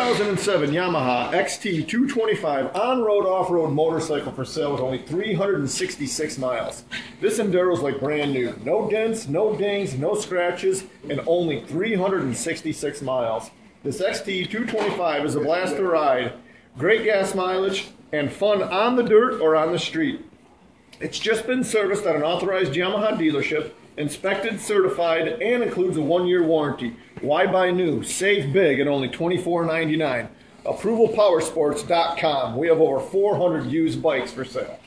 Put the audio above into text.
2007 Yamaha XT225 on-road off-road motorcycle for sale with only 366 miles. This Enduro is like brand new. No dents, no dings, no scratches, and only 366 miles. This XT225 is a blast to ride, great gas mileage, and fun on the dirt or on the street. It's just been serviced at an authorized Yamaha dealership, inspected, certified, and includes a one-year warranty. Why buy new? Save big at only $24.99. ApprovalPowersports.com. We have over 400 used bikes for sale.